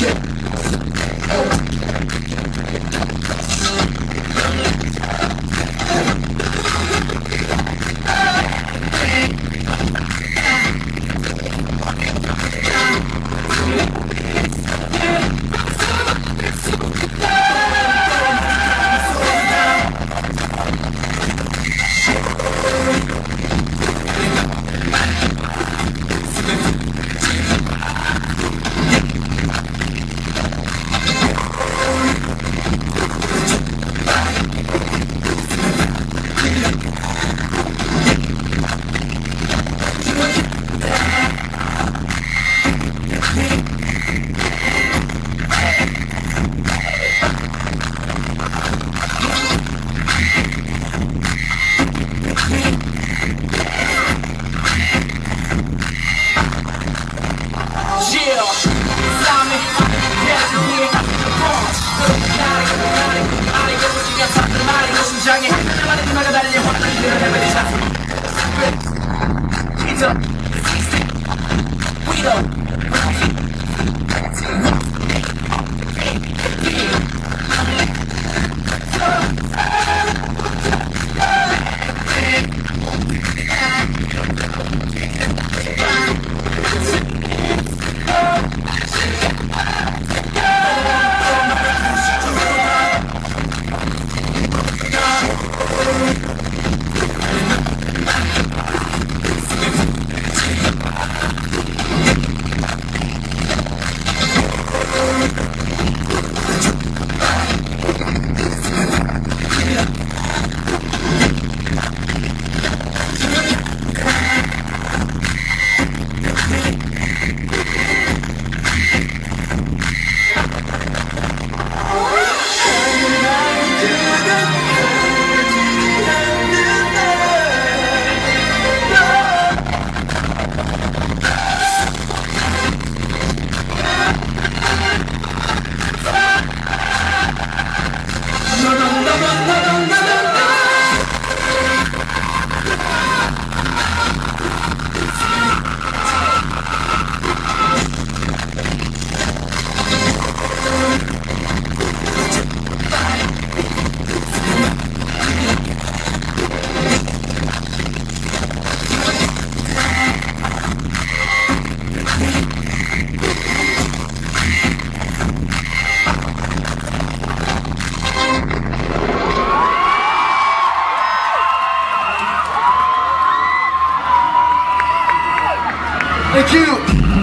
Yeah. We don't minute. Thank you.